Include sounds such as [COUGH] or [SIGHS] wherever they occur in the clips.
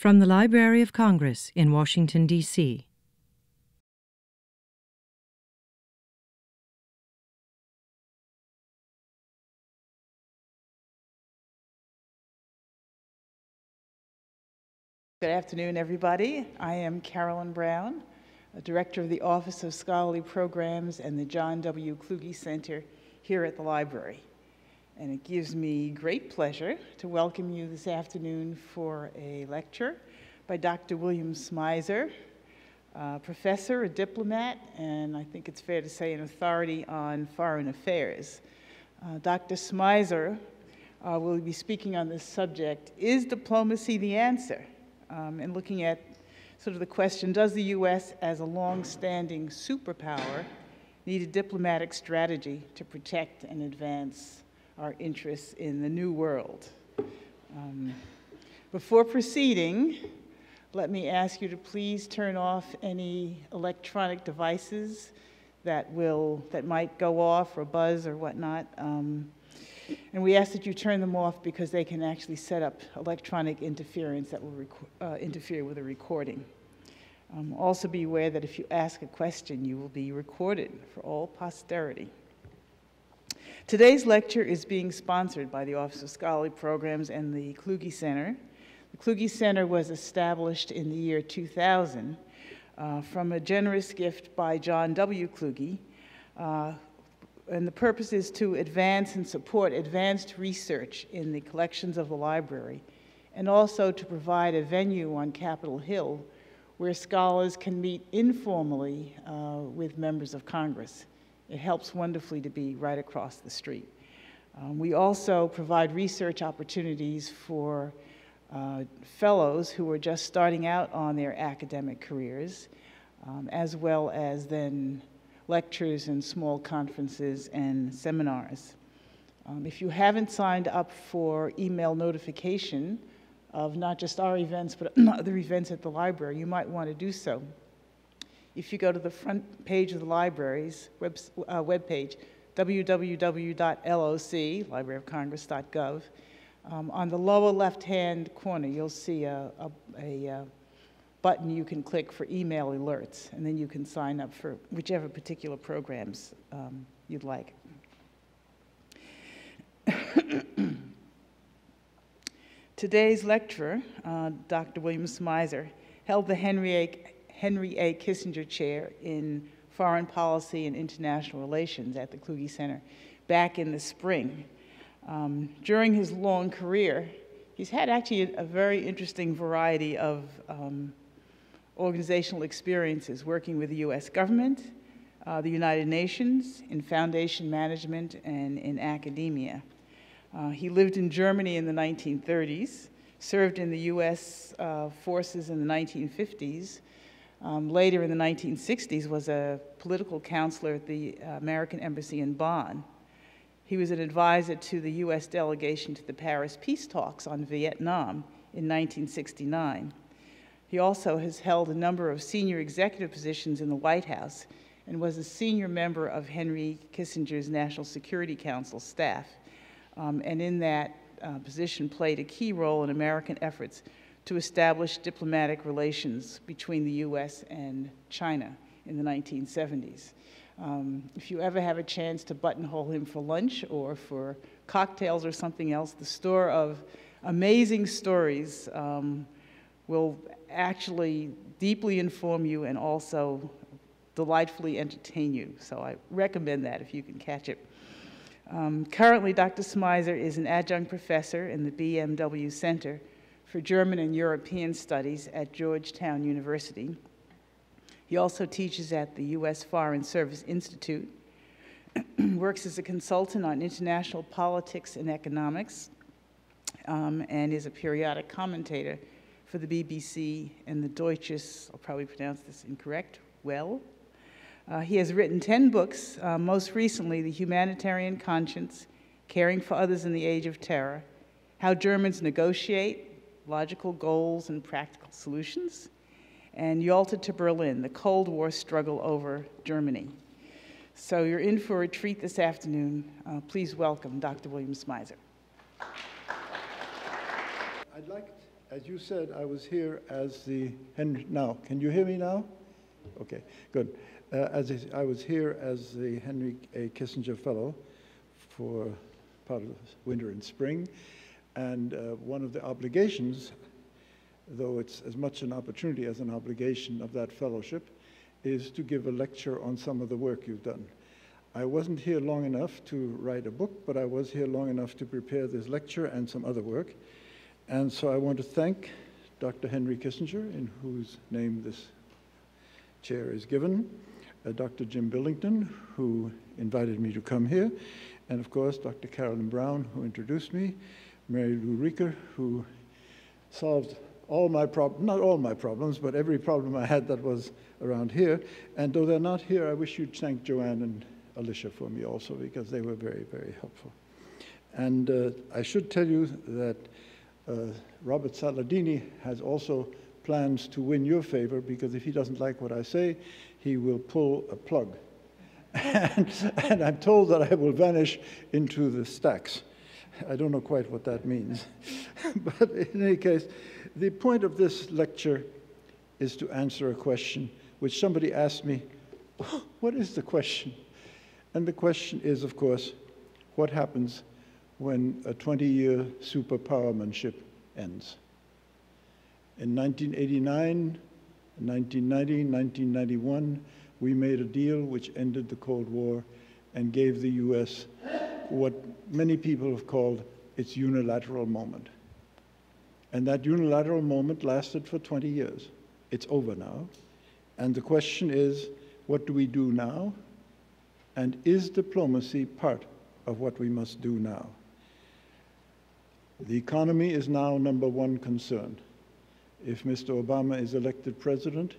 From the Library of Congress in Washington, D.C. Good afternoon, everybody. I am Carolyn Brown, Director of the Office of Scholarly Programs and the John W. Kluge Center here at the library. And it gives me great pleasure to welcome you this afternoon for a lecture by Dr. William Smyser, professor, a diplomat, and I think it's fair to say an authority on foreign affairs. Uh, Dr. Smyser uh, will be speaking on this subject, Is Diplomacy the Answer? um, and looking at sort of the question does the U.S., as a long standing superpower, need a diplomatic strategy to protect and advance our interests in the new world? Um, before proceeding, let me ask you to please turn off any electronic devices that will that might go off or buzz or whatnot. Um, and we ask that you turn them off because they can actually set up electronic interference that will uh, interfere with a recording. Um, also be aware that if you ask a question, you will be recorded for all posterity. Today's lecture is being sponsored by the Office of Scholarly Programs and the Kluge Center. The Kluge Center was established in the year 2000 uh, from a generous gift by John W. Kluge, uh, and the purpose is to advance and support advanced research in the collections of the library, and also to provide a venue on Capitol Hill where scholars can meet informally uh, with members of Congress. It helps wonderfully to be right across the street. Um, we also provide research opportunities for uh, fellows who are just starting out on their academic careers, um, as well as then lectures and small conferences and seminars. Um, if you haven't signed up for email notification of not just our events, but [CLEARS THROAT] other events at the library, you might want to do so. If you go to the front page of the library's web, uh, webpage, www.loc, um, on the lower left-hand corner, you'll see a, a, a, a button you can click for email alerts, and then you can sign up for whichever particular programs um, you'd like. [COUGHS] Today's lecturer, uh, Dr. William Smyser, held the Henry. Henry A. Kissinger Chair in Foreign Policy and International Relations at the Kluge Center back in the spring. Um, during his long career, he's had actually a, a very interesting variety of um, organizational experiences working with the US government, uh, the United Nations, in foundation management, and in academia. Uh, he lived in Germany in the 1930s, served in the US uh, forces in the 1950s, um, later in the 1960s was a political counselor at the American Embassy in Bonn. He was an advisor to the US delegation to the Paris peace talks on Vietnam in 1969. He also has held a number of senior executive positions in the White House and was a senior member of Henry Kissinger's National Security Council staff. Um, and in that uh, position played a key role in American efforts to establish diplomatic relations between the U.S. and China in the 1970s. Um, if you ever have a chance to buttonhole him for lunch or for cocktails or something else, the store of amazing stories um, will actually deeply inform you and also delightfully entertain you. So I recommend that if you can catch it. Um, currently, Dr. Smyser is an adjunct professor in the BMW Center for German and European Studies at Georgetown University. He also teaches at the U.S. Foreign Service Institute, [CLEARS THROAT] works as a consultant on international politics and economics, um, and is a periodic commentator for the BBC and the Deutsches, I'll probably pronounce this incorrect, well. Uh, he has written 10 books, uh, most recently, The Humanitarian Conscience, Caring for Others in the Age of Terror, How Germans Negotiate, Logical Goals and Practical Solutions, and Yalta to Berlin, the Cold War Struggle over Germany. So you're in for a treat this afternoon. Uh, please welcome Dr. William Smyser. I'd like as you said, I was here as the Henry. Now, can you hear me now? Okay, good. Uh, as I was here as the Henry A. Kissinger Fellow for part of the winter and spring, and uh, one of the obligations, though it's as much an opportunity as an obligation of that fellowship, is to give a lecture on some of the work you've done. I wasn't here long enough to write a book, but I was here long enough to prepare this lecture and some other work. And so I want to thank Dr. Henry Kissinger, in whose name this chair is given, uh, Dr. Jim Billington, who invited me to come here, and of course, Dr. Carolyn Brown, who introduced me, Mary Lou Reker, who solved all my problems, not all my problems, but every problem I had that was around here. And though they're not here, I wish you'd thank Joanne and Alicia for me also because they were very, very helpful. And uh, I should tell you that uh, Robert Saladini has also plans to win your favor because if he doesn't like what I say, he will pull a plug. [LAUGHS] and, and I'm told that I will vanish into the stacks. I don't know quite what that means. [LAUGHS] but in any case, the point of this lecture is to answer a question which somebody asked me, [GASPS] what is the question? And the question is, of course, what happens when a 20-year superpowermanship ends? In 1989, 1990, 1991, we made a deal which ended the Cold War and gave the U.S. what many people have called its unilateral moment. And that unilateral moment lasted for 20 years. It's over now. And the question is, what do we do now? And is diplomacy part of what we must do now? The economy is now number one concern. If Mr. Obama is elected president,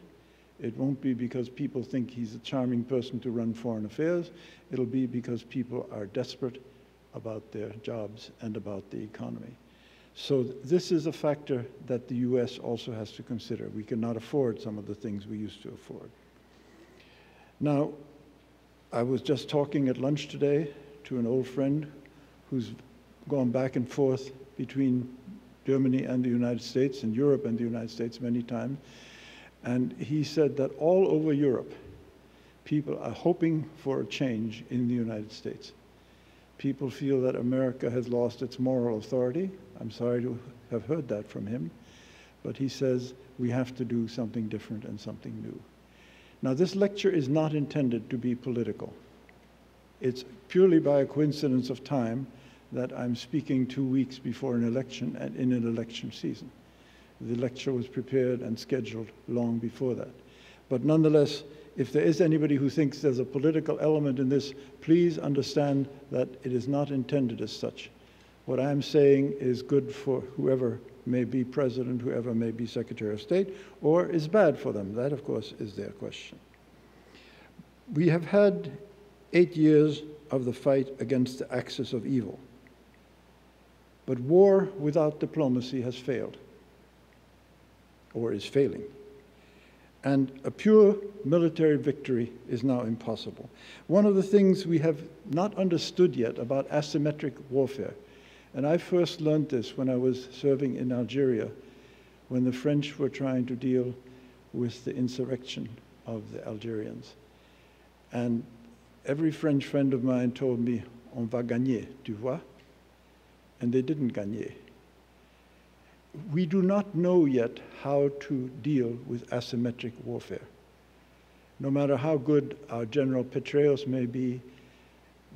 it won't be because people think he's a charming person to run foreign affairs. It'll be because people are desperate about their jobs and about the economy. So this is a factor that the U.S. also has to consider. We cannot afford some of the things we used to afford. Now, I was just talking at lunch today to an old friend who's gone back and forth between Germany and the United States and Europe and the United States many times. And he said that all over Europe, people are hoping for a change in the United States. People feel that America has lost its moral authority. I'm sorry to have heard that from him. But he says we have to do something different and something new. Now, this lecture is not intended to be political. It's purely by a coincidence of time that I'm speaking two weeks before an election and in an election season. The lecture was prepared and scheduled long before that. But nonetheless, if there is anybody who thinks there's a political element in this, please understand that it is not intended as such. What I'm saying is good for whoever may be president, whoever may be secretary of state, or is bad for them. That, of course, is their question. We have had eight years of the fight against the axis of evil. But war without diplomacy has failed, or is failing. And a pure military victory is now impossible. One of the things we have not understood yet about asymmetric warfare and I first learned this when I was serving in Algeria, when the French were trying to deal with the insurrection of the Algerians. And every French friend of mine told me, on va gagner, tu vois? And they didn't gagner. We do not know yet how to deal with asymmetric warfare. No matter how good our General Petraeus may be,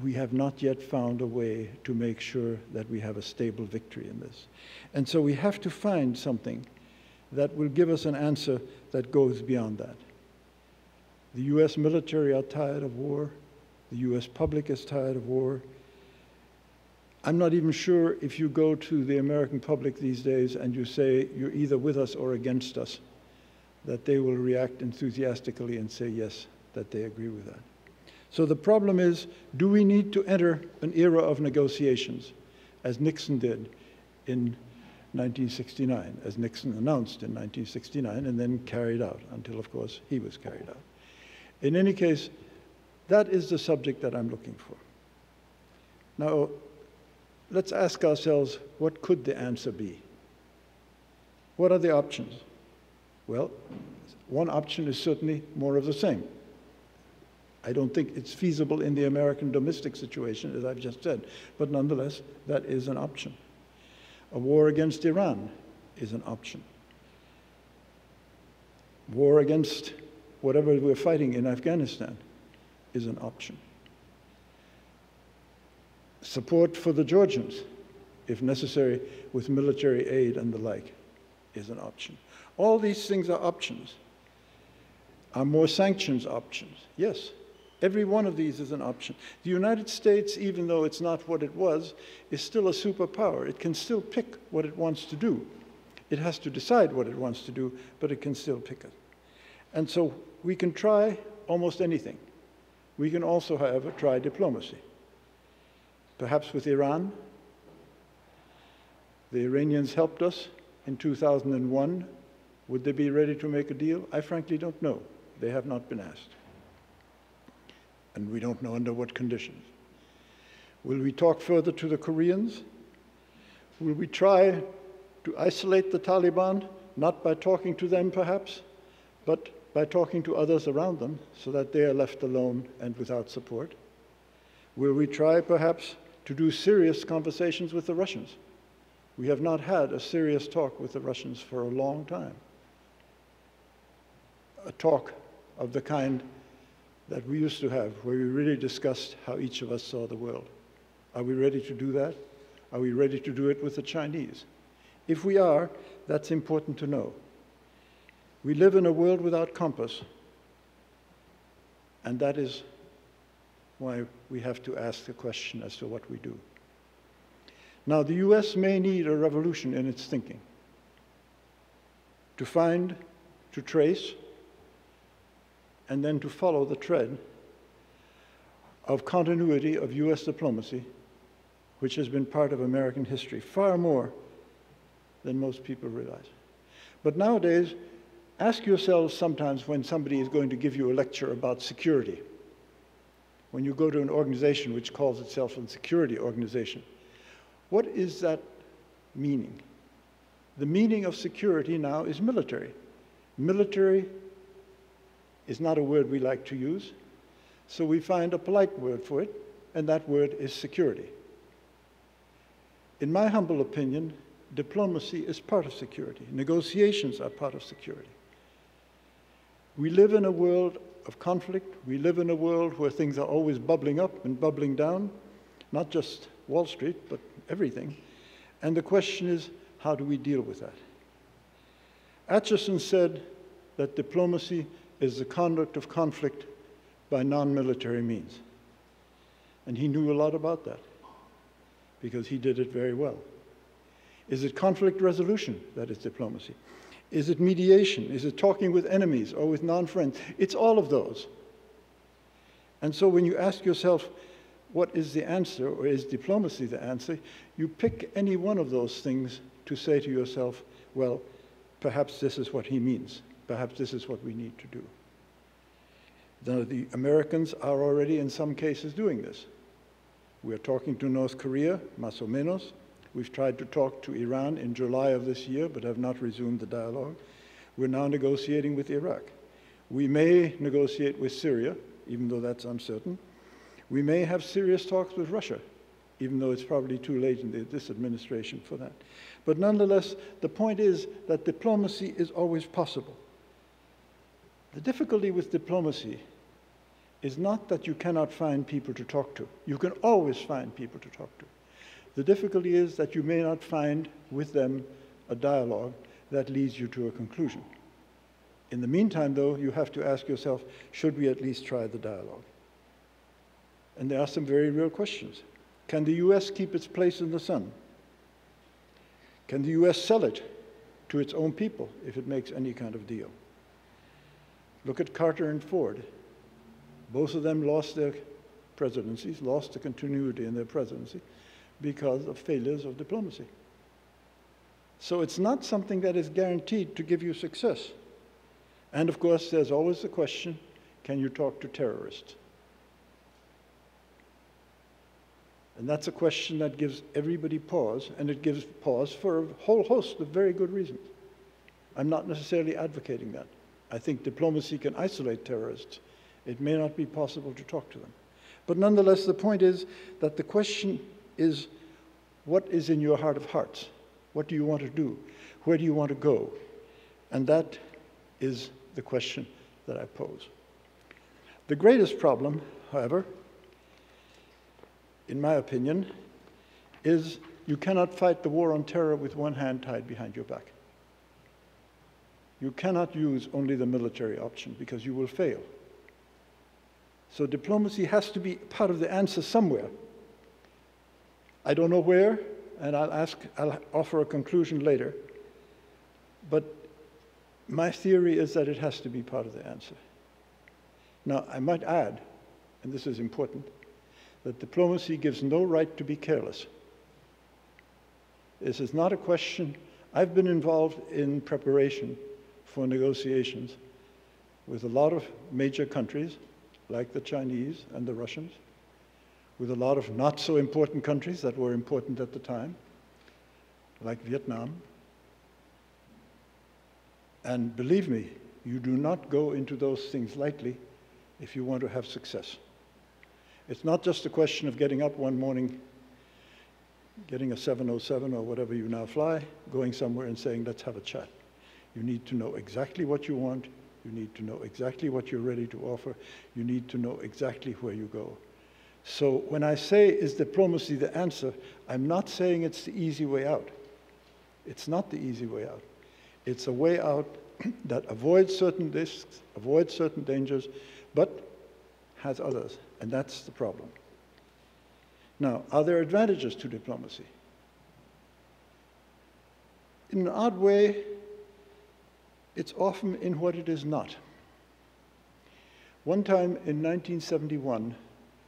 we have not yet found a way to make sure that we have a stable victory in this. And so we have to find something that will give us an answer that goes beyond that. The US military are tired of war. The US public is tired of war. I'm not even sure if you go to the American public these days and you say you're either with us or against us, that they will react enthusiastically and say yes, that they agree with that. So the problem is, do we need to enter an era of negotiations, as Nixon did in 1969, as Nixon announced in 1969 and then carried out until, of course, he was carried out. In any case, that is the subject that I'm looking for. Now, let's ask ourselves, what could the answer be? What are the options? Well, one option is certainly more of the same. I don't think it's feasible in the American domestic situation, as I've just said, but nonetheless, that is an option. A war against Iran is an option. War against whatever we're fighting in Afghanistan is an option. Support for the Georgians, if necessary, with military aid and the like, is an option. All these things are options. Are more sanctions options? Yes. Every one of these is an option. The United States, even though it's not what it was, is still a superpower. It can still pick what it wants to do. It has to decide what it wants to do, but it can still pick it. And so we can try almost anything. We can also, however, try diplomacy. Perhaps with Iran. The Iranians helped us in 2001. Would they be ready to make a deal? I frankly don't know. They have not been asked. And we don't know under what conditions. Will we talk further to the Koreans? Will we try to isolate the Taliban, not by talking to them perhaps, but by talking to others around them so that they are left alone and without support? Will we try perhaps to do serious conversations with the Russians? We have not had a serious talk with the Russians for a long time. A talk of the kind that we used to have, where we really discussed how each of us saw the world. Are we ready to do that? Are we ready to do it with the Chinese? If we are, that's important to know. We live in a world without compass, and that is why we have to ask the question as to what we do. Now, the US may need a revolution in its thinking to find, to trace, and then to follow the tread of continuity of US diplomacy, which has been part of American history far more than most people realize. But nowadays, ask yourselves sometimes when somebody is going to give you a lecture about security, when you go to an organization which calls itself a security organization, what is that meaning? The meaning of security now is military. Military is not a word we like to use, so we find a polite word for it, and that word is security. In my humble opinion, diplomacy is part of security. Negotiations are part of security. We live in a world of conflict. We live in a world where things are always bubbling up and bubbling down, not just Wall Street, but everything. And the question is, how do we deal with that? Acheson said that diplomacy is the conduct of conflict by non-military means. And he knew a lot about that because he did it very well. Is it conflict resolution that is diplomacy? Is it mediation? Is it talking with enemies or with non-friends? It's all of those. And so when you ask yourself, what is the answer, or is diplomacy the answer, you pick any one of those things to say to yourself, well, perhaps this is what he means. Perhaps this is what we need to do. Now, the Americans are already, in some cases, doing this. We are talking to North Korea, más o menos. We've tried to talk to Iran in July of this year, but have not resumed the dialogue. We're now negotiating with Iraq. We may negotiate with Syria, even though that's uncertain. We may have serious talks with Russia, even though it's probably too late in the, this administration for that. But nonetheless, the point is that diplomacy is always possible. The difficulty with diplomacy is not that you cannot find people to talk to. You can always find people to talk to. The difficulty is that you may not find with them a dialogue that leads you to a conclusion. In the meantime, though, you have to ask yourself, should we at least try the dialogue? And there are some very real questions. Can the US keep its place in the sun? Can the US sell it to its own people if it makes any kind of deal? Look at Carter and Ford. Both of them lost their presidencies, lost the continuity in their presidency because of failures of diplomacy. So it's not something that is guaranteed to give you success. And of course, there's always the question, can you talk to terrorists? And that's a question that gives everybody pause, and it gives pause for a whole host of very good reasons. I'm not necessarily advocating that. I think diplomacy can isolate terrorists. It may not be possible to talk to them. But nonetheless, the point is that the question is what is in your heart of hearts? What do you want to do? Where do you want to go? And that is the question that I pose. The greatest problem, however, in my opinion, is you cannot fight the war on terror with one hand tied behind your back. You cannot use only the military option because you will fail. So diplomacy has to be part of the answer somewhere. I don't know where, and I'll ask, I'll offer a conclusion later. But my theory is that it has to be part of the answer. Now, I might add, and this is important, that diplomacy gives no right to be careless. This is not a question. I've been involved in preparation for negotiations with a lot of major countries, like the Chinese and the Russians, with a lot of not so important countries that were important at the time, like Vietnam. And believe me, you do not go into those things lightly if you want to have success. It's not just a question of getting up one morning, getting a 707 or whatever you now fly, going somewhere and saying, let's have a chat. You need to know exactly what you want. You need to know exactly what you're ready to offer. You need to know exactly where you go. So when I say, is diplomacy the answer, I'm not saying it's the easy way out. It's not the easy way out. It's a way out [CLEARS THROAT] that avoids certain risks, avoids certain dangers, but has others. And that's the problem. Now, are there advantages to diplomacy? In an odd way, it's often in what it is not. One time in 1971,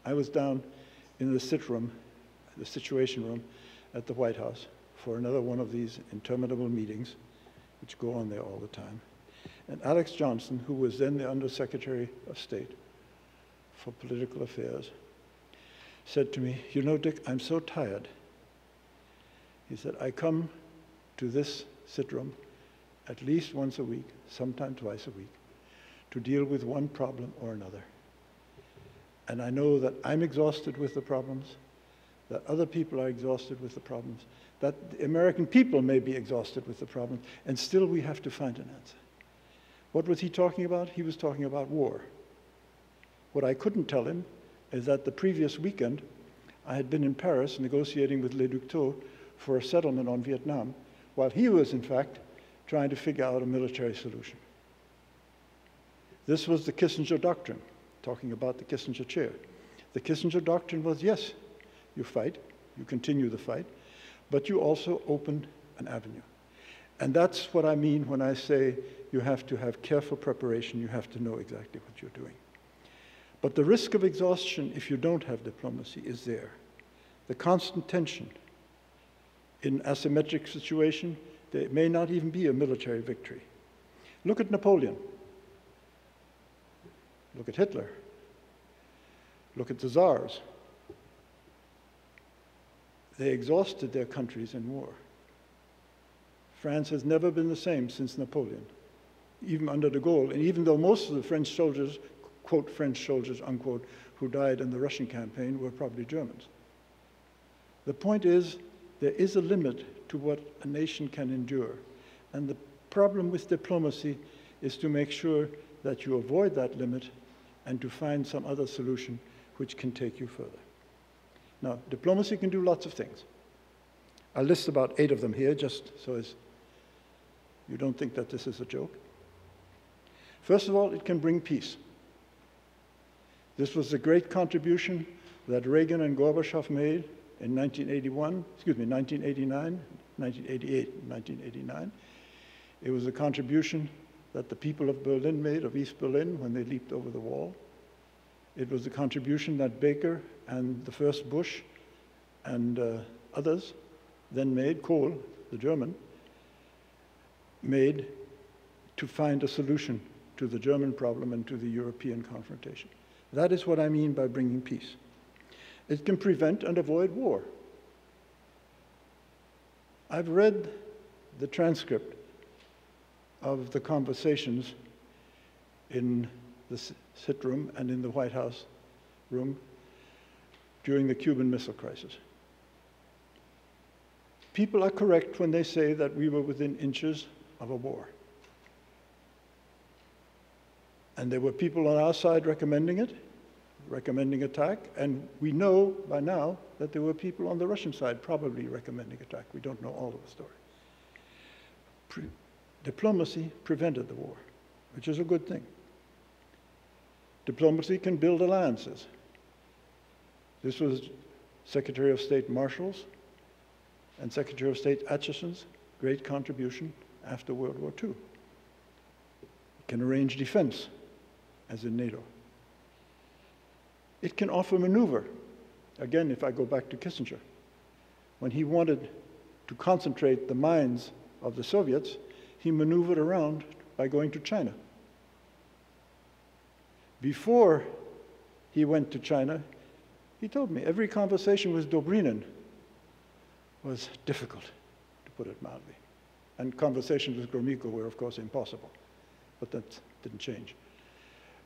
I was down in the sit room, the Situation Room at the White House for another one of these interminable meetings, which go on there all the time. And Alex Johnson, who was then the Undersecretary of State for Political Affairs, said to me, You know, Dick, I'm so tired. He said, I come to this sit room at least once a week, sometimes twice a week, to deal with one problem or another. And I know that I'm exhausted with the problems, that other people are exhausted with the problems, that the American people may be exhausted with the problems, and still we have to find an answer. What was he talking about? He was talking about war. What I couldn't tell him is that the previous weekend I had been in Paris negotiating with Le Duc Tho for a settlement on Vietnam, while he was, in fact, trying to figure out a military solution. This was the Kissinger Doctrine talking about the Kissinger chair. The Kissinger doctrine was yes, you fight, you continue the fight, but you also open an avenue. And that's what I mean when I say you have to have careful preparation, you have to know exactly what you're doing. But the risk of exhaustion if you don't have diplomacy is there. The constant tension. In asymmetric situation, there may not even be a military victory. Look at Napoleon. Look at Hitler. Look at the czars. They exhausted their countries in war. France has never been the same since Napoleon, even under de Gaulle. And even though most of the French soldiers, quote, French soldiers, unquote, who died in the Russian campaign were probably Germans. The point is, there is a limit to what a nation can endure. And the problem with diplomacy is to make sure that you avoid that limit and to find some other solution which can take you further. Now, diplomacy can do lots of things. I'll list about eight of them here just so as you don't think that this is a joke. First of all, it can bring peace. This was the great contribution that Reagan and Gorbachev made in 1981, excuse me, 1989, 1988, 1989. It was a contribution that the people of Berlin made, of East Berlin, when they leaped over the wall. It was the contribution that Baker and the first Bush and uh, others then made, Kohl, the German, made to find a solution to the German problem and to the European confrontation. That is what I mean by bringing peace. It can prevent and avoid war. I've read the transcript of the conversations in the sit room and in the White House room during the Cuban Missile Crisis. People are correct when they say that we were within inches of a war. And there were people on our side recommending it, recommending attack, and we know by now that there were people on the Russian side probably recommending attack. We don't know all of the story. Diplomacy prevented the war, which is a good thing. Diplomacy can build alliances. This was Secretary of State Marshall's and Secretary of State Acheson's great contribution after World War II. It can arrange defense, as in NATO. It can offer maneuver. Again, if I go back to Kissinger, when he wanted to concentrate the minds of the Soviets, he maneuvered around by going to China. Before he went to China, he told me every conversation with Dobrynin was difficult, to put it mildly. And conversations with Gromyko were, of course, impossible. But that didn't change.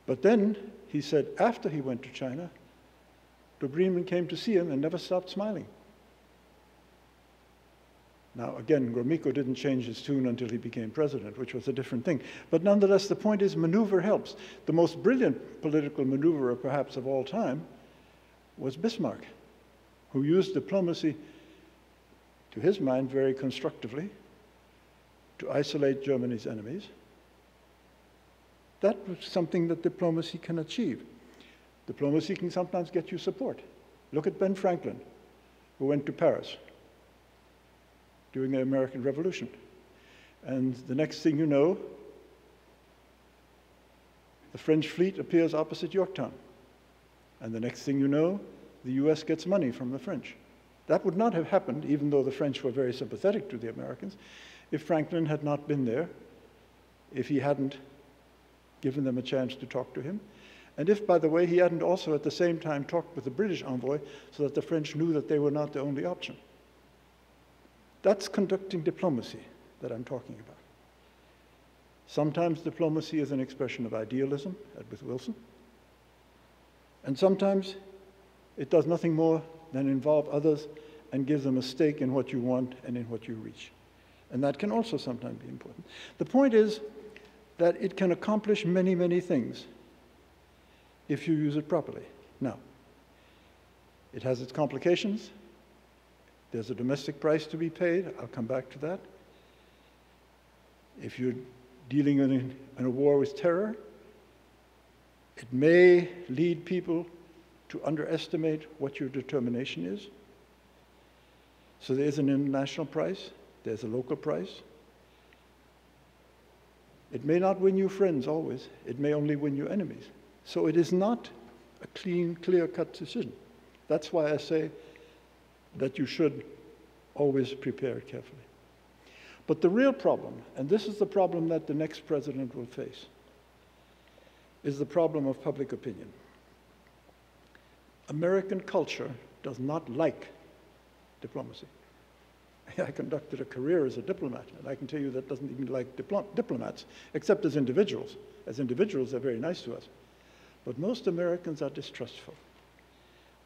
But then he said after he went to China, Dobrynin came to see him and never stopped smiling. Now, again, Gromyko didn't change his tune until he became president, which was a different thing. But nonetheless, the point is maneuver helps. The most brilliant political maneuverer, perhaps, of all time was Bismarck, who used diplomacy, to his mind, very constructively to isolate Germany's enemies. That was something that diplomacy can achieve. Diplomacy can sometimes get you support. Look at Ben Franklin, who went to Paris during the American Revolution. And the next thing you know, the French fleet appears opposite Yorktown. And the next thing you know, the US gets money from the French. That would not have happened, even though the French were very sympathetic to the Americans, if Franklin had not been there, if he hadn't given them a chance to talk to him, and if, by the way, he hadn't also at the same time talked with the British envoy so that the French knew that they were not the only option. That's conducting diplomacy that I'm talking about. Sometimes diplomacy is an expression of idealism, Edward Wilson, and sometimes it does nothing more than involve others and give them a stake in what you want and in what you reach. And that can also sometimes be important. The point is that it can accomplish many, many things if you use it properly. Now, it has its complications, there's a domestic price to be paid. I'll come back to that. If you're dealing in a, in a war with terror, it may lead people to underestimate what your determination is. So there's an international price, there's a local price. It may not win you friends always, it may only win you enemies. So it is not a clean, clear cut decision. That's why I say that you should always prepare carefully. But the real problem, and this is the problem that the next president will face, is the problem of public opinion. American culture does not like diplomacy. [LAUGHS] I conducted a career as a diplomat, and I can tell you that doesn't even like dipl diplomats, except as individuals. As individuals, they're very nice to us. But most Americans are distrustful.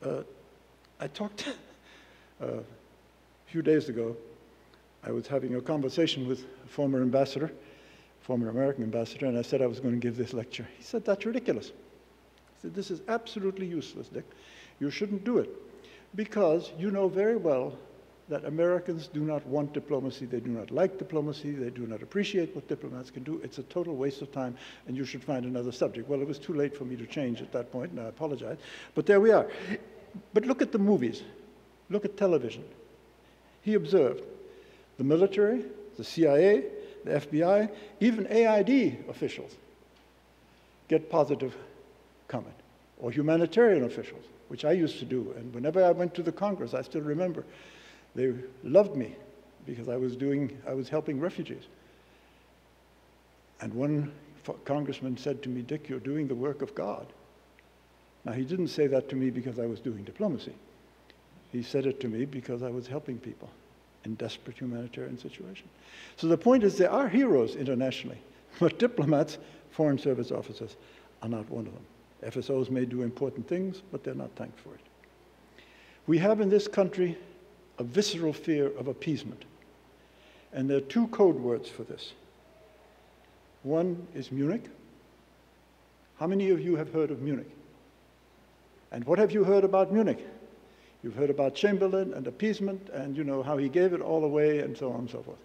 Uh, I talked [LAUGHS] a few days ago, I was having a conversation with a former ambassador, former American ambassador, and I said I was going to give this lecture. He said, That's ridiculous. He said, This is absolutely useless, Dick. You shouldn't do it because you know very well that Americans do not want diplomacy, they do not like diplomacy, they do not appreciate what diplomats can do. It's a total waste of time, and you should find another subject. Well, it was too late for me to change at that point, and I apologize. But there we are. But look at the movies. Look at television. He observed the military, the CIA, the FBI, even AID officials get positive comment, or humanitarian officials, which I used to do. And whenever I went to the Congress, I still remember, they loved me because I was doing, I was helping refugees. And one congressman said to me, Dick, you're doing the work of God. Now, he didn't say that to me because I was doing diplomacy. He said it to me because I was helping people. in desperate humanitarian situations. So the point is there are heroes internationally, [LAUGHS] but diplomats, foreign service officers, are not one of them. FSOs may do important things, but they're not thanked for it. We have in this country a visceral fear of appeasement. And there are two code words for this. One is Munich. How many of you have heard of Munich? And what have you heard about Munich? You've heard about Chamberlain and appeasement and you know how he gave it all away and so on and so forth.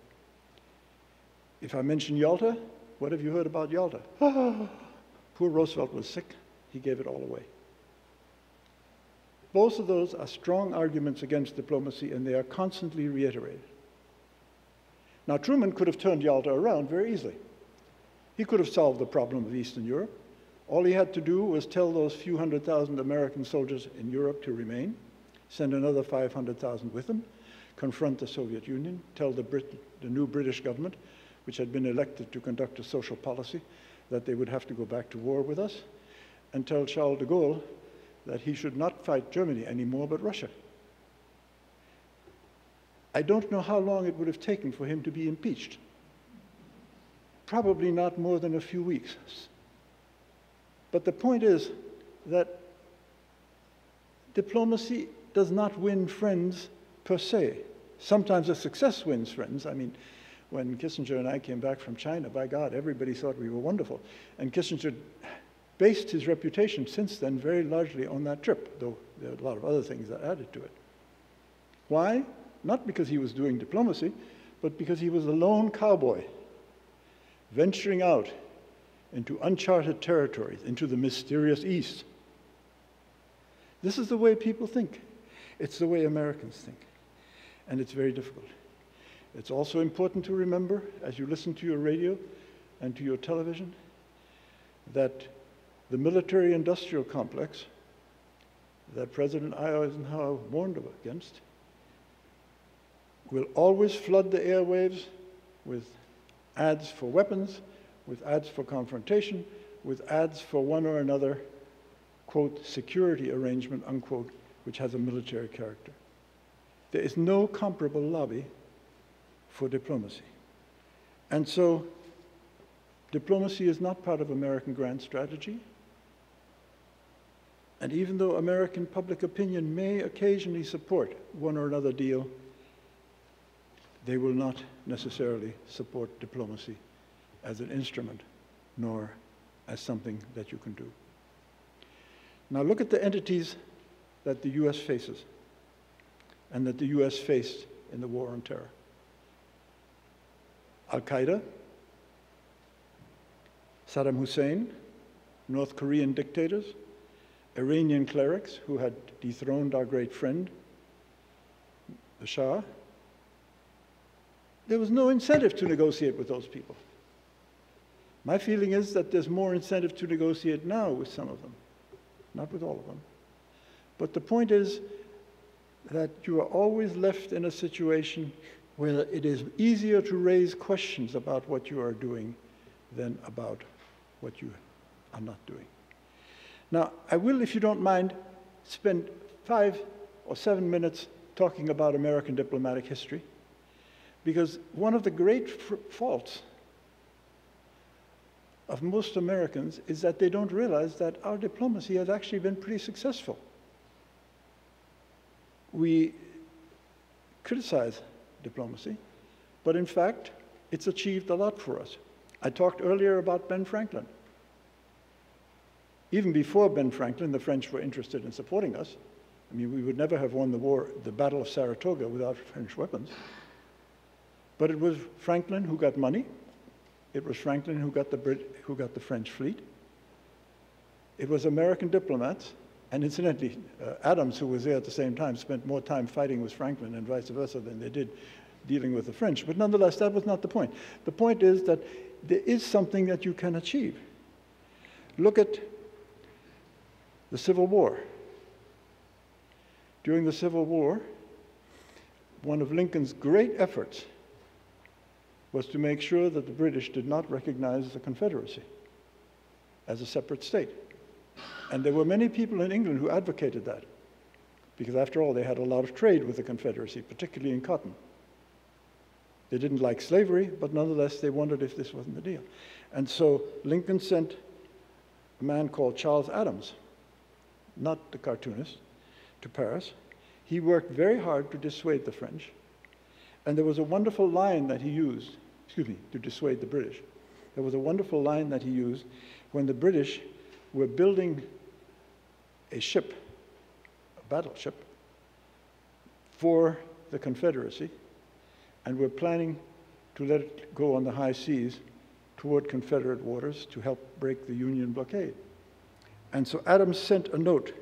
If I mention Yalta, what have you heard about Yalta? [SIGHS] Poor Roosevelt was sick. He gave it all away. Both of those are strong arguments against diplomacy, and they are constantly reiterated. Now, Truman could have turned Yalta around very easily. He could have solved the problem of Eastern Europe. All he had to do was tell those few hundred thousand American soldiers in Europe to remain, send another 500,000 with them, confront the Soviet Union, tell the, Brit the new British government, which had been elected to conduct a social policy, that they would have to go back to war with us, and tell Charles de Gaulle that he should not fight Germany anymore but Russia. I don't know how long it would have taken for him to be impeached. Probably not more than a few weeks. But the point is that diplomacy does not win friends per se. Sometimes a success wins friends. I mean, when Kissinger and I came back from China, by God, everybody thought we were wonderful. And Kissinger based his reputation since then very largely on that trip, though there are a lot of other things that added to it. Why? Not because he was doing diplomacy, but because he was a lone cowboy venturing out into uncharted territories, into the mysterious East. This is the way people think. It's the way Americans think. And it's very difficult. It's also important to remember, as you listen to your radio and to your television, that the military industrial complex that President Eisenhower warned against will always flood the airwaves with ads for weapons, with ads for confrontation, with ads for one or another, quote, security arrangement, unquote, which has a military character. There is no comparable lobby for diplomacy. And so, diplomacy is not part of American grand strategy. And even though American public opinion may occasionally support one or another deal, they will not necessarily support diplomacy as an instrument, nor as something that you can do. Now look at the entities that the US faces and that the US faced in the war on terror. Al-Qaeda, Saddam Hussein, North Korean dictators, Iranian clerics who had dethroned our great friend, the Shah. There was no incentive to negotiate with those people. My feeling is that there's more incentive to negotiate now with some of them, not with all of them. But the point is that you are always left in a situation where it is easier to raise questions about what you are doing than about what you are not doing. Now, I will, if you don't mind, spend five or seven minutes talking about American diplomatic history, because one of the great faults of most Americans is that they don't realize that our diplomacy has actually been pretty successful. We criticize diplomacy, but in fact, it's achieved a lot for us. I talked earlier about Ben Franklin. Even before Ben Franklin, the French were interested in supporting us. I mean, we would never have won the war, the Battle of Saratoga, without French weapons. But it was Franklin who got money. It was Franklin who got the, Brit who got the French fleet. It was American diplomats, and incidentally, uh, Adams, who was there at the same time, spent more time fighting with Franklin and vice versa than they did dealing with the French. But nonetheless, that was not the point. The point is that there is something that you can achieve. Look at the Civil War. During the Civil War, one of Lincoln's great efforts was to make sure that the British did not recognize the Confederacy as a separate state. And there were many people in England who advocated that, because after all, they had a lot of trade with the Confederacy, particularly in cotton. They didn't like slavery, but nonetheless, they wondered if this wasn't the deal. And so Lincoln sent a man called Charles Adams, not the cartoonist, to Paris. He worked very hard to dissuade the French. And there was a wonderful line that he used, excuse me, to dissuade the British. There was a wonderful line that he used when the British were building a ship, a battleship, for the Confederacy, and we're planning to let it go on the high seas toward Confederate waters to help break the Union blockade. And so Adams sent a note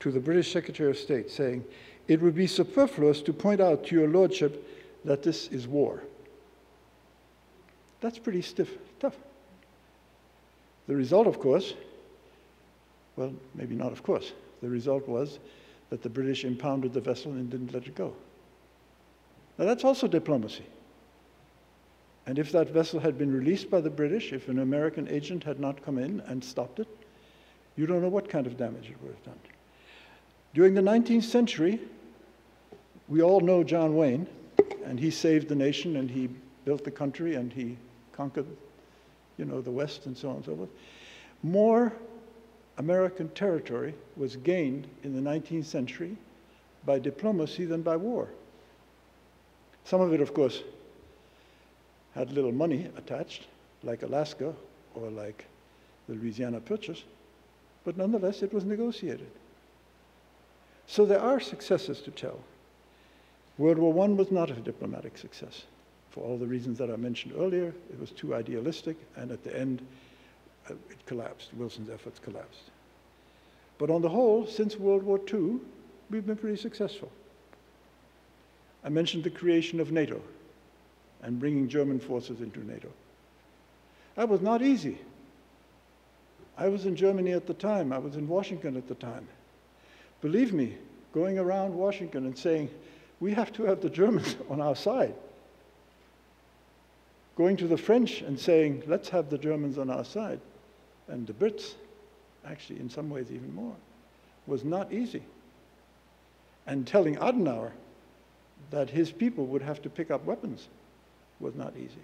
to the British Secretary of State saying, It would be superfluous to point out to your lordship that this is war. That's pretty stiff, tough. The result, of course, well, maybe not of course, the result was that the British impounded the vessel and didn't let it go. Now, that's also diplomacy. And if that vessel had been released by the British, if an American agent had not come in and stopped it, you don't know what kind of damage it would have done. During the 19th century, we all know John Wayne, and he saved the nation and he built the country and he conquered, you know, the West and so on and so forth. More American territory was gained in the 19th century by diplomacy than by war. Some of it, of course, had little money attached, like Alaska or like the Louisiana Purchase, but nonetheless it was negotiated. So there are successes to tell. World War I was not a diplomatic success. For all the reasons that I mentioned earlier, it was too idealistic, and at the end, Uh, it collapsed. Wilson's efforts collapsed. But on the whole, since World War II, we've been pretty successful. I mentioned the creation of NATO and bringing German forces into NATO. That was not easy. I was in Germany at the time. I was in Washington at the time. Believe me, going around Washington and saying, we have to have the Germans [LAUGHS] on our side. Going to the French and saying, let's have the Germans on our side. And the Brits, actually, in some ways, even more, was not easy. And telling Adenauer that his people would have to pick up weapons was not easy.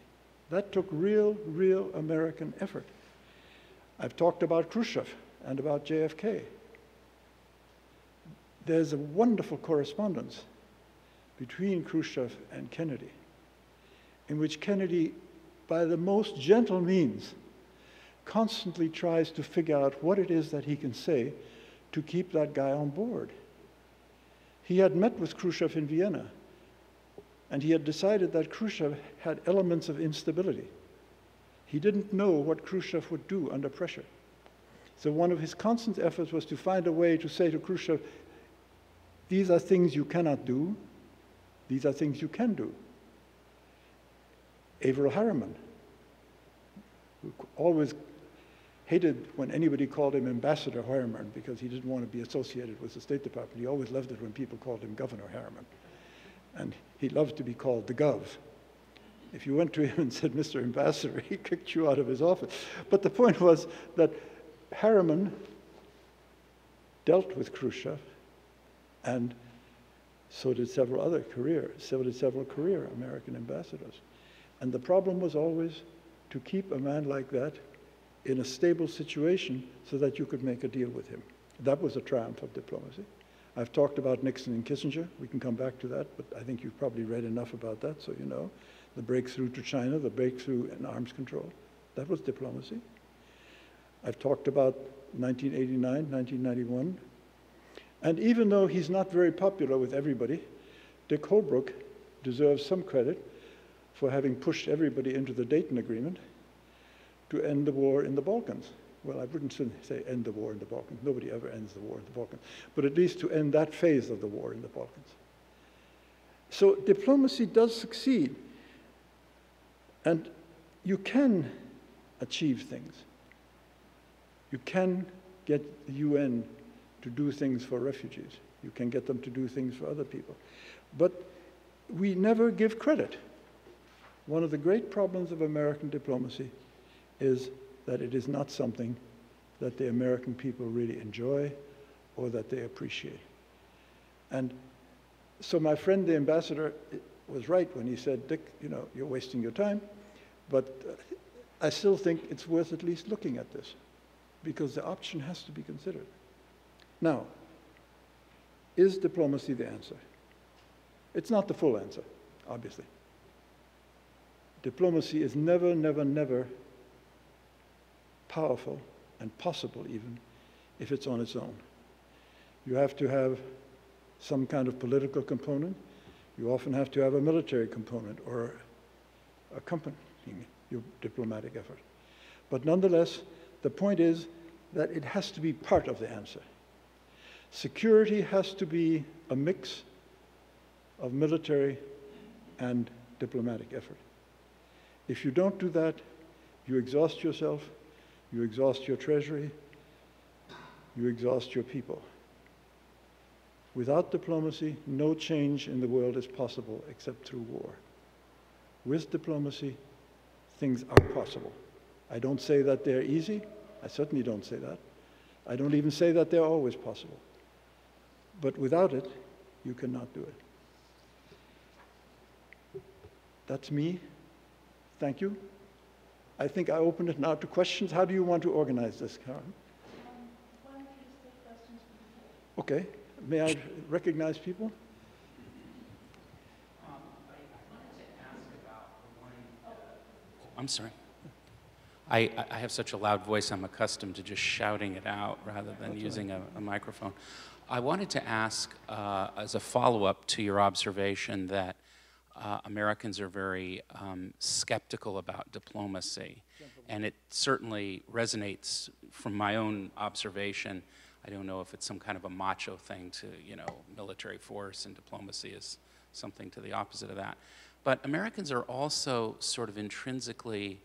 That took real, real American effort. I've talked about Khrushchev and about JFK. There's a wonderful correspondence between Khrushchev and Kennedy, in which Kennedy, by the most gentle means, constantly tries to figure out what it is that he can say to keep that guy on board. He had met with Khrushchev in Vienna and he had decided that Khrushchev had elements of instability. He didn't know what Khrushchev would do under pressure. So one of his constant efforts was to find a way to say to Khrushchev, these are things you cannot do, these are things you can do. Averell Harriman, who always hated when anybody called him Ambassador Harriman because he didn't want to be associated with the State Department. He always loved it when people called him Governor Harriman and he loved to be called the Gov. If you went to him and said, Mr. Ambassador, [LAUGHS] he kicked you out of his office. But the point was that Harriman dealt with Khrushchev, and so did several other career, so did several career American ambassadors. And the problem was always to keep a man like that in a stable situation so that you could make a deal with him. That was a triumph of diplomacy. I've talked about Nixon and Kissinger. We can come back to that, but I think you've probably read enough about that, so you know. The breakthrough to China, the breakthrough in arms control, that was diplomacy. I've talked about 1989, 1991. And even though he's not very popular with everybody, Dick Holbrooke deserves some credit for having pushed everybody into the Dayton Agreement to end the war in the Balkans well, I wouldn't say end the war in the Balkans. Nobody ever ends the war in the Balkans. But at least to end that phase of the war in the Balkans. So diplomacy does succeed. And you can achieve things. You can get the UN to do things for refugees. You can get them to do things for other people. But we never give credit. One of the great problems of American diplomacy is that it is not something that the American people really enjoy or that they appreciate. And so my friend, the ambassador, was right when he said, Dick, you know, you're wasting your time. But I still think it's worth at least looking at this because the option has to be considered. Now, is diplomacy the answer? It's not the full answer, obviously. Diplomacy is never, never, never powerful and possible even if it's on its own. You have to have some kind of political component. You often have to have a military component or accompanying your diplomatic effort. But nonetheless, the point is that it has to be part of the answer. Security has to be a mix of military and diplomatic effort. If you don't do that, you exhaust yourself, you exhaust your treasury, you exhaust your people. Without diplomacy, no change in the world is possible except through war. With diplomacy, things are possible. I don't say that they're easy. I certainly don't say that. I don't even say that they're always possible. But without it, you cannot do it. That's me. Thank you. I think I open it now to questions. How do you want to organize this, Karen? Okay. May I recognize people? I'm sorry. I, I have such a loud voice, I'm accustomed to just shouting it out rather than using a, a microphone. I wanted to ask, uh, as a follow up to your observation, that uh, Americans are very um, skeptical about diplomacy. And it certainly resonates from my own observation. I don't know if it's some kind of a macho thing to, you know, military force and diplomacy is something to the opposite of that. But Americans are also sort of intrinsically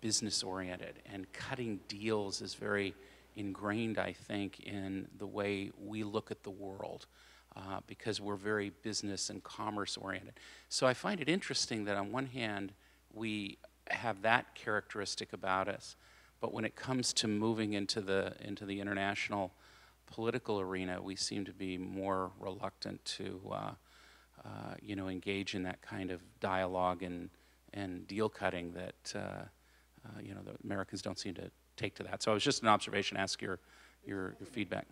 business oriented, and cutting deals is very ingrained, I think, in the way we look at the world. Uh, because we're very business and commerce oriented. So I find it interesting that on one hand, we have that characteristic about us, but when it comes to moving into the, into the international political arena, we seem to be more reluctant to, uh, uh, you know, engage in that kind of dialogue and, and deal cutting that, uh, uh, you know, the Americans don't seem to take to that. So it was just an observation, ask your, your, your feedback.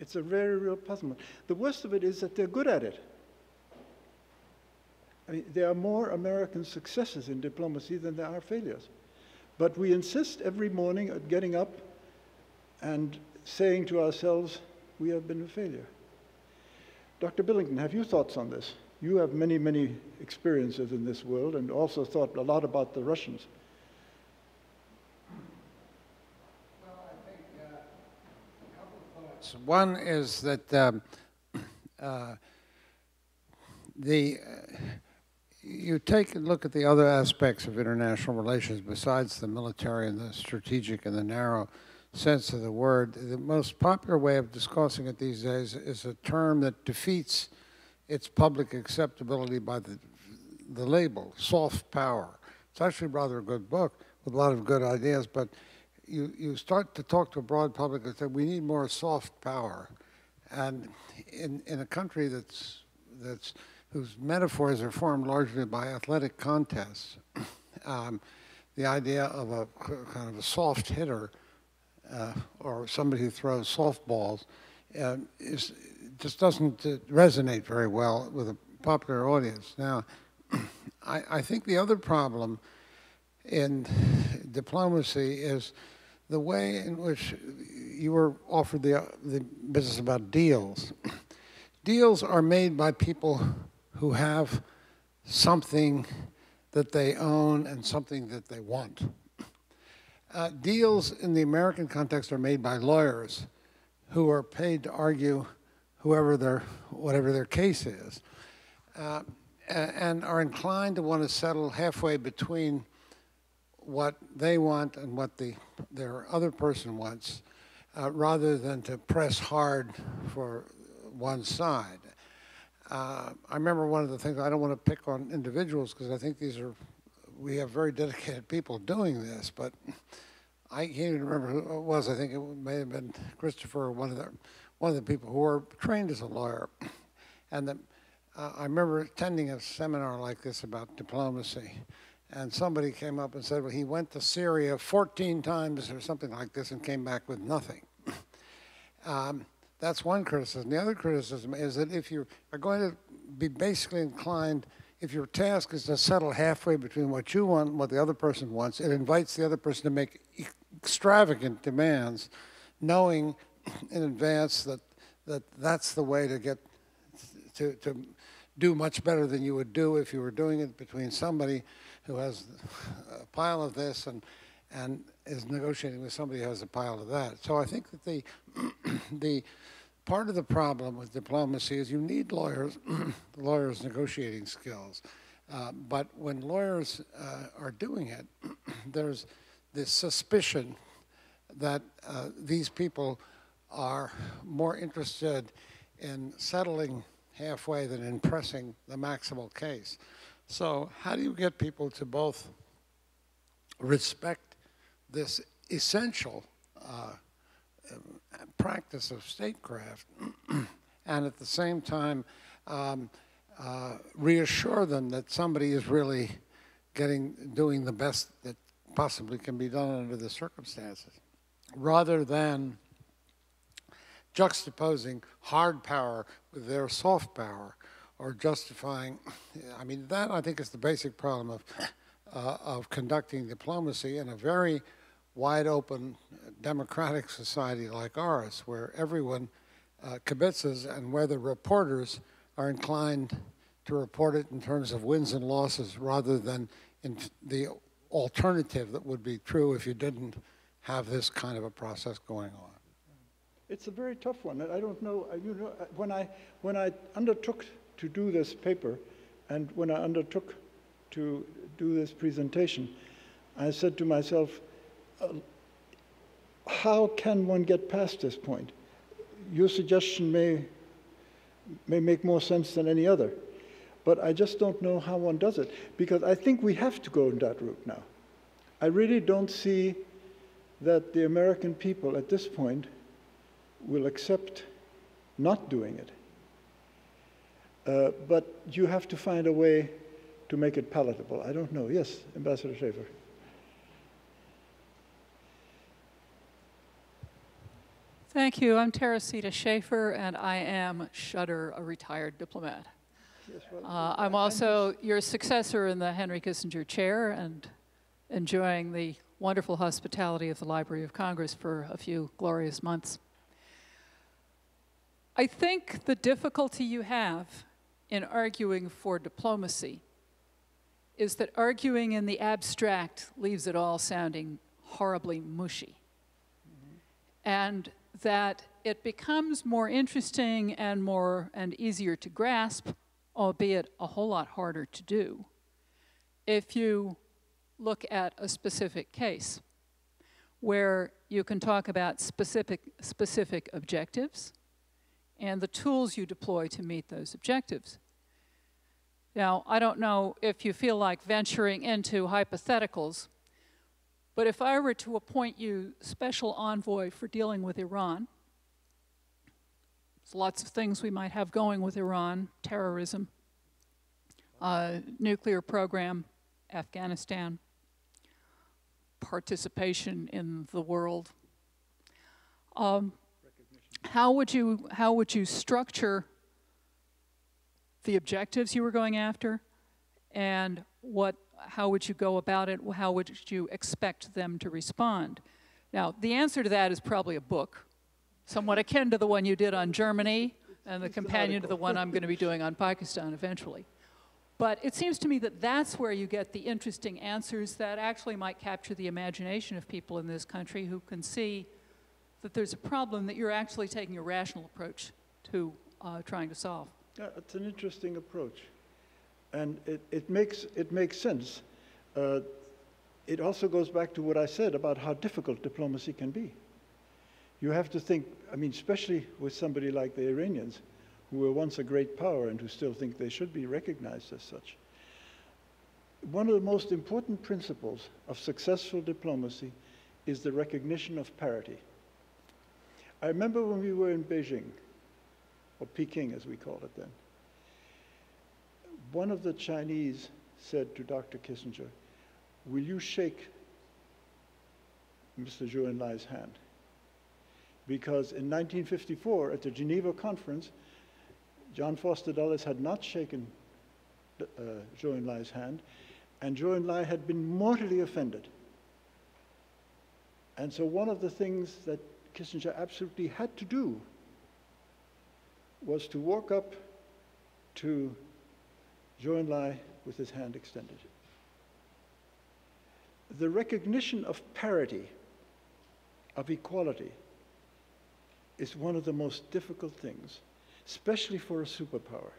It's a very real puzzlement. The worst of it is that they're good at it. I mean, there are more American successes in diplomacy than there are failures. But we insist every morning at getting up and saying to ourselves, we have been a failure. Dr. Billington, have you thoughts on this? You have many, many experiences in this world and also thought a lot about the Russians. One is that um, [CLEARS THROAT] uh, the uh, you take a look at the other aspects of international relations besides the military and the strategic and the narrow sense of the word. The most popular way of discussing it these days is a term that defeats its public acceptability by the the label soft power. It's actually rather a good book with a lot of good ideas, but you, you start to talk to a broad public and say, we need more soft power. And in, in a country that's, that's, whose metaphors are formed largely by athletic contests, [CLEARS THROAT] um, the idea of a kind of a soft hitter uh, or somebody who throws softballs uh, is, just doesn't uh, resonate very well with a popular audience. Now, [CLEARS THROAT] I, I think the other problem in diplomacy is the way in which you were offered the, the business about deals. deals are made by people who have something that they own and something that they want. Uh, deals in the American context are made by lawyers who are paid to argue whoever their, whatever their case is, uh, and are inclined to want to settle halfway between what they want and what the their other person wants, uh, rather than to press hard for one side. Uh, I remember one of the things I don't want to pick on individuals because I think these are we have very dedicated people doing this, but I can't even remember who it was. I think it may have been Christopher, one of the one of the people who were trained as a lawyer, and the uh, I remember attending a seminar like this about diplomacy, and somebody came up and said, well, he went to Syria 14 times or something like this and came back with nothing. [LAUGHS] um, that's one criticism. The other criticism is that if you are going to be basically inclined, if your task is to settle halfway between what you want and what the other person wants, it invites the other person to make extravagant demands, knowing [CLEARS THROAT] in advance that, that that's the way to get to, to do much better than you would do if you were doing it between somebody who has a pile of this and, and is negotiating with somebody who has a pile of that. So I think that the, [CLEARS THROAT] the part of the problem with diplomacy is you need lawyers, [CLEARS THROAT] lawyers' negotiating skills. Uh, but when lawyers uh, are doing it, [CLEARS THROAT] there's this suspicion that uh, these people are more interested in settling halfway than in pressing the maximal case. So how do you get people to both respect this essential uh, practice of statecraft [CLEARS THROAT] and at the same time um, uh, reassure them that somebody is really getting doing the best that possibly can be done under the circumstances rather than juxtaposing hard power with their soft power or justifying, I mean, that I think is the basic problem of, uh, of conducting diplomacy in a very wide open democratic society like ours, where everyone uh, kibitses and where the reporters are inclined to report it in terms of wins and losses rather than in the alternative that would be true if you didn't have this kind of a process going on. It's a very tough one. I don't know, you know, when I, when I undertook to do this paper and when I undertook to do this presentation, I said to myself, uh, how can one get past this point? Your suggestion may, may make more sense than any other, but I just don't know how one does it because I think we have to go in that route now. I really don't see that the American people at this point will accept not doing it. Uh, but you have to find a way to make it palatable. I don't know. Yes, Ambassador Schaffer. Thank you. I'm Teresita Schaffer, and I am Shudder, a retired diplomat. Yes, well, uh, I'm also your successor in the Henry Kissinger Chair and enjoying the wonderful hospitality of the Library of Congress for a few glorious months. I think the difficulty you have in arguing for diplomacy is that arguing in the abstract leaves it all sounding horribly mushy. Mm -hmm. And that it becomes more interesting and more and easier to grasp, albeit a whole lot harder to do, if you look at a specific case where you can talk about specific, specific objectives and the tools you deploy to meet those objectives. Now, I don't know if you feel like venturing into hypotheticals, but if I were to appoint you special envoy for dealing with Iran, there's lots of things we might have going with Iran, terrorism, uh, nuclear program, Afghanistan, participation in the world. Um, how would you how would you structure the objectives you were going after? And what how would you go about it? How would you expect them to respond? Now the answer to that is probably a book. Somewhat akin to the one you did on Germany and the companion to the one I'm going to be doing on Pakistan eventually. But it seems to me that that's where you get the interesting answers that actually might capture the imagination of people in this country who can see that there's a problem that you're actually taking a rational approach to uh, trying to solve. Yeah, it's an interesting approach. And it, it, makes, it makes sense. Uh, it also goes back to what I said about how difficult diplomacy can be. You have to think, I mean, especially with somebody like the Iranians, who were once a great power and who still think they should be recognized as such. One of the most important principles of successful diplomacy is the recognition of parity. I remember when we were in Beijing, or Peking as we called it then, one of the Chinese said to Dr. Kissinger, Will you shake Mr. Zhou Enlai's hand? Because in 1954, at the Geneva Conference, John Foster Dulles had not shaken uh, Zhou Enlai's hand, and Zhou Enlai had been mortally offended. And so one of the things that Kissinger absolutely had to do was to walk up to Zhou Enlai with his hand extended. The recognition of parity, of equality, is one of the most difficult things, especially for a superpower.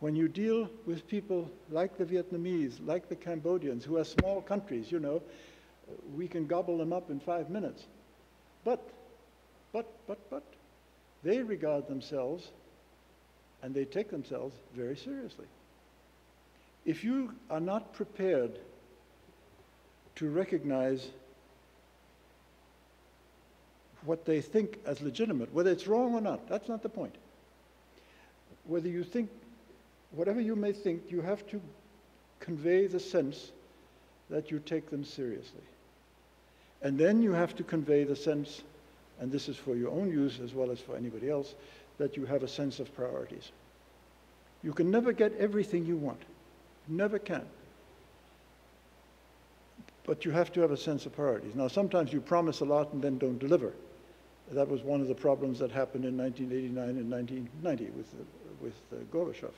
When you deal with people like the Vietnamese, like the Cambodians, who are small countries, you know, we can gobble them up in five minutes. But, but, but, but, they regard themselves and they take themselves very seriously. If you are not prepared to recognize what they think as legitimate, whether it's wrong or not, that's not the point. Whether you think, whatever you may think, you have to convey the sense that you take them seriously. And then you have to convey the sense, and this is for your own use as well as for anybody else, that you have a sense of priorities. You can never get everything you want. Never can. But you have to have a sense of priorities. Now, sometimes you promise a lot and then don't deliver. That was one of the problems that happened in 1989 and 1990 with, uh, with uh, Gorbachev.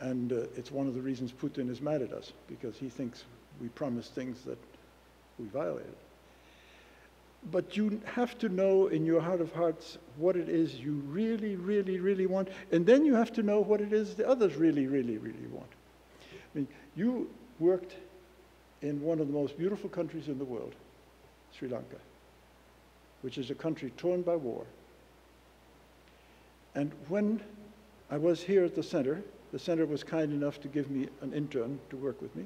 And uh, it's one of the reasons Putin is mad at us, because he thinks we promised things that we violated. But you have to know in your heart of hearts what it is you really, really, really want, and then you have to know what it is the others really, really, really want. I mean, you worked in one of the most beautiful countries in the world, Sri Lanka, which is a country torn by war. And when I was here at the center, the center was kind enough to give me an intern to work with me.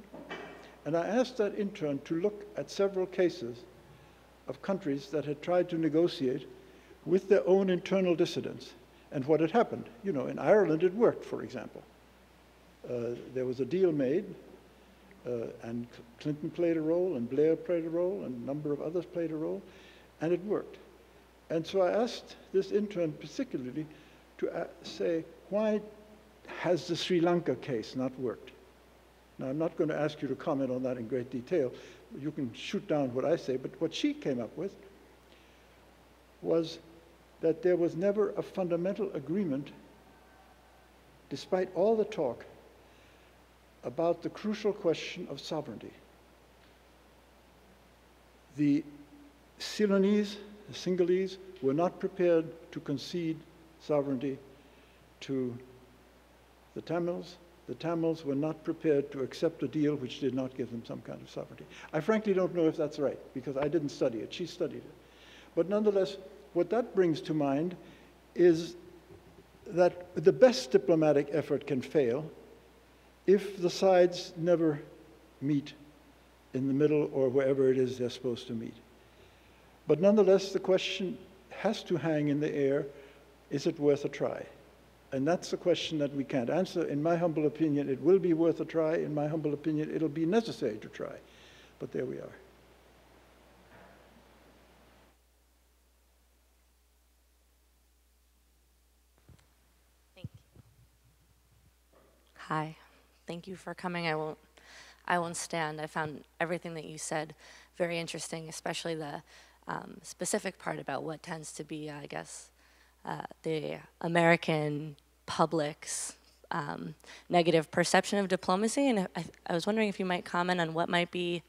And I asked that intern to look at several cases of countries that had tried to negotiate with their own internal dissidents and what had happened. You know, in Ireland it worked, for example. Uh, there was a deal made, uh, and Clinton played a role, and Blair played a role, and a number of others played a role, and it worked. And so I asked this intern particularly to uh, say, why has the Sri Lanka case not worked? Now, I'm not going to ask you to comment on that in great detail. You can shoot down what I say, but what she came up with was that there was never a fundamental agreement, despite all the talk, about the crucial question of sovereignty. The Ceylonese, the Sinhalese, were not prepared to concede sovereignty to the Tamils, the Tamils were not prepared to accept a deal which did not give them some kind of sovereignty. I frankly don't know if that's right, because I didn't study it. She studied it. But nonetheless, what that brings to mind is that the best diplomatic effort can fail if the sides never meet in the middle or wherever it is they're supposed to meet. But nonetheless, the question has to hang in the air, is it worth a try? And that's a question that we can't answer. In my humble opinion, it will be worth a try. In my humble opinion, it'll be necessary to try. But there we are. Thank you. Hi. Thank you for coming. I won't I won't stand. I found everything that you said very interesting, especially the um, specific part about what tends to be, I guess, uh, the American public's um, negative perception of diplomacy. And I, I, was wondering if you might comment on what might be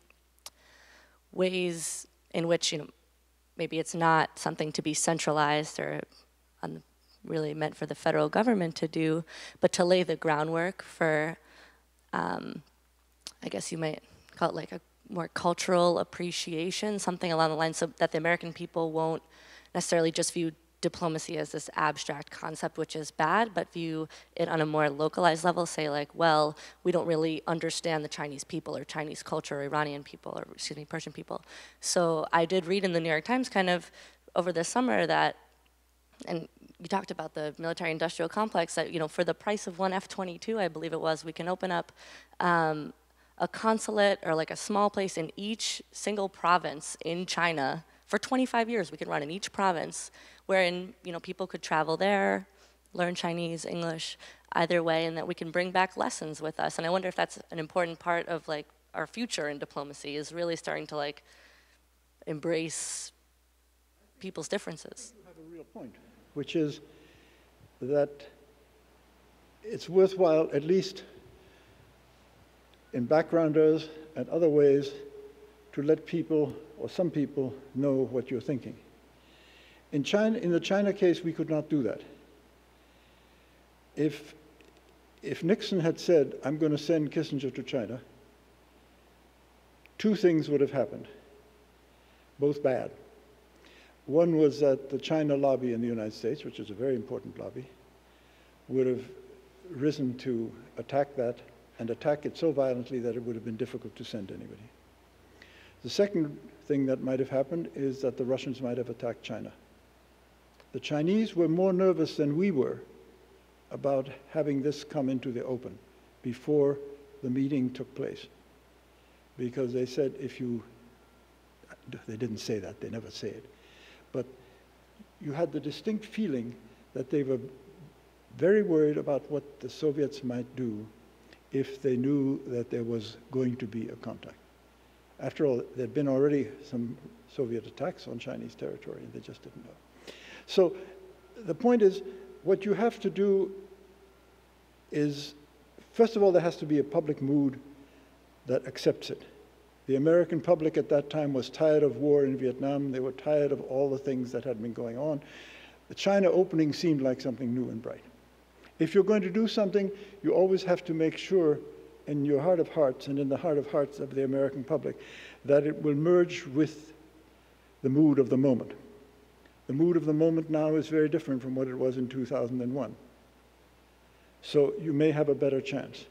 ways in which, you know, maybe it's not something to be centralized or really meant for the federal government to do, but to lay the groundwork for, um, I guess you might call it like a more cultural appreciation, something along the lines so that the American people won't necessarily just view diplomacy as this abstract concept, which is bad, but view it on a more localized level, say like, well, we don't really understand the Chinese people or Chinese culture or Iranian people or, excuse me, Persian people. So I did read in the New York Times kind of over the summer that, and you talked about the military-industrial complex. That you know, for the price of one F-22, I believe it was, we can open up um, a consulate or like a small place in each single province in China for 25 years. We can run in each province, wherein you know people could travel there, learn Chinese, English, either way, and that we can bring back lessons with us. And I wonder if that's an important part of like our future in diplomacy is really starting to like embrace people's differences. You have a real point, which is that it's worthwhile, at least in backgrounders and other ways, to let people, or some people, know what you're thinking. In, China, in the China case, we could not do that. If, if Nixon had said, I'm going to send Kissinger to China, two things would have happened, both bad. One was that the China lobby in the United States, which is a very important lobby, would have risen to attack that and attack it so violently that it would have been difficult to send anybody. The second thing that might have happened is that the Russians might have attacked China. The Chinese were more nervous than we were about having this come into the open before the meeting took place. Because they said if you, they didn't say that, they never say it, but you had the distinct feeling that they were very worried about what the Soviets might do if they knew that there was going to be a contact. After all, there had been already some Soviet attacks on Chinese territory, and they just didn't know. So the point is, what you have to do is, first of all, there has to be a public mood that accepts it. The American public at that time was tired of war in Vietnam. They were tired of all the things that had been going on. The China opening seemed like something new and bright. If you're going to do something, you always have to make sure in your heart of hearts and in the heart of hearts of the American public that it will merge with the mood of the moment. The mood of the moment now is very different from what it was in 2001. So you may have a better chance.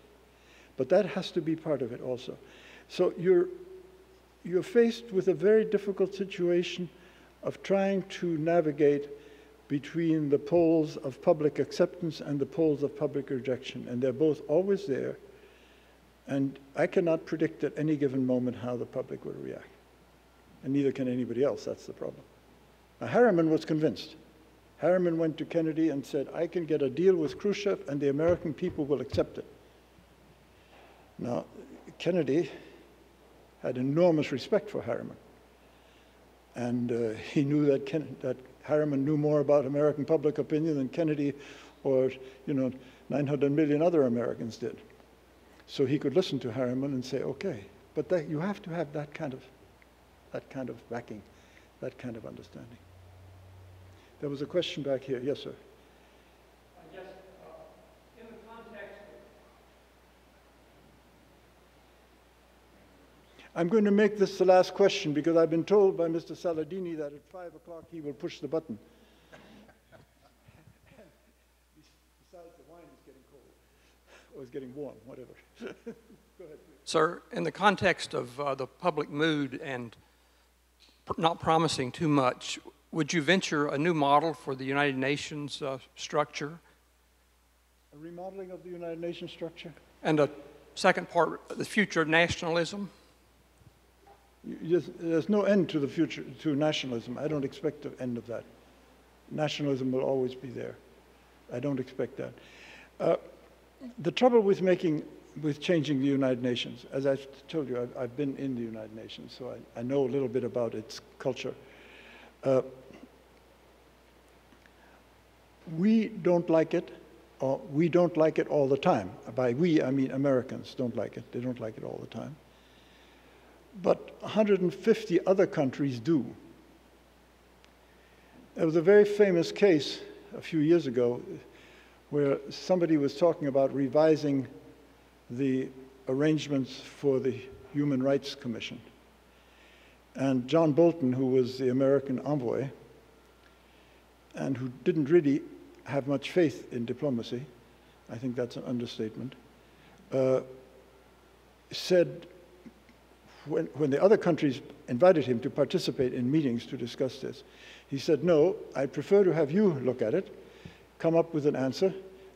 But that has to be part of it also. So you're, you're faced with a very difficult situation of trying to navigate between the poles of public acceptance and the poles of public rejection. And they're both always there. And I cannot predict at any given moment how the public will react. And neither can anybody else. That's the problem. Now, Harriman was convinced. Harriman went to Kennedy and said, I can get a deal with Khrushchev and the American people will accept it. Now, Kennedy had enormous respect for Harriman. And uh, he knew that, Ken that Harriman knew more about American public opinion than Kennedy or, you know, 900 million other Americans did. So he could listen to Harriman and say, okay, but that, you have to have that kind of, that kind of backing, that kind of understanding. There was a question back here. Yes, sir. I'm going to make this the last question because I've been told by Mr. Saladini that at 5 o'clock he will push the button. Besides, the wine is getting cold, or is getting warm, whatever. [LAUGHS] Go ahead. Sir, in the context of uh, the public mood and pr not promising too much, would you venture a new model for the United Nations uh, structure? A remodeling of the United Nations structure? And a second part, the future of nationalism? there's no end to the future, to nationalism. I don't expect the end of that. Nationalism will always be there. I don't expect that. Uh, the trouble with making, with changing the United Nations, as I told you, I've, I've been in the United Nations, so I, I, know a little bit about its culture. Uh, we don't like it, or we don't like it all the time. By we, I mean Americans don't like it. They don't like it all the time but 150 other countries do. There was a very famous case a few years ago where somebody was talking about revising the arrangements for the Human Rights Commission. And John Bolton, who was the American envoy, and who didn't really have much faith in diplomacy, I think that's an understatement, uh, said when, when the other countries invited him to participate in meetings to discuss this, he said, no, I prefer to have you look at it come up with an answer,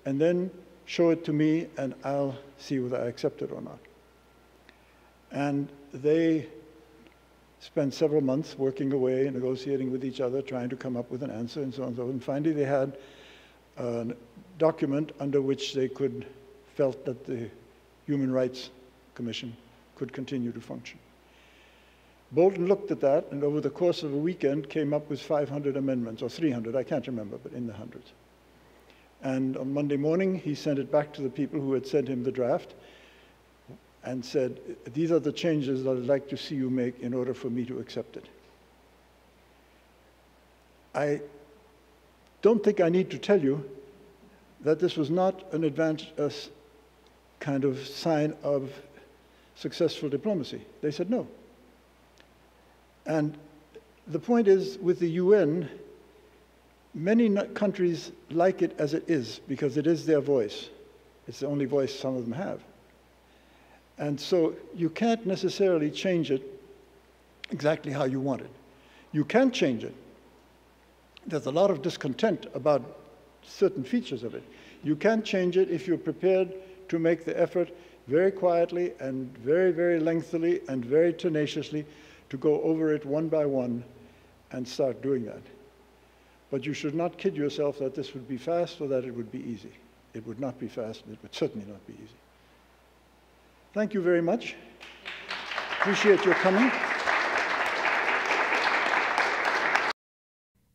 and then show it to me, and I'll see whether I accept it or not. And they spent several months working away, negotiating with each other, trying to come up with an answer, and so on and so on. And finally, they had a document under which they could felt that the Human Rights Commission could continue to function. Bolton looked at that and over the course of a weekend came up with 500 amendments, or 300, I can't remember, but in the hundreds. And on Monday morning, he sent it back to the people who had sent him the draft and said, These are the changes that I'd like to see you make in order for me to accept it. I don't think I need to tell you that this was not an advanced uh, a kind of sign of successful diplomacy. They said no. And the point is, with the UN, many countries like it as it is because it is their voice. It's the only voice some of them have. And so you can't necessarily change it exactly how you want it. You can change it. There's a lot of discontent about certain features of it. You can change it if you're prepared to make the effort very quietly and very, very lengthily and very tenaciously to go over it one by one and start doing that. But you should not kid yourself that this would be fast or that it would be easy. It would not be fast, and it would certainly not be easy. Thank you very much. Appreciate your coming.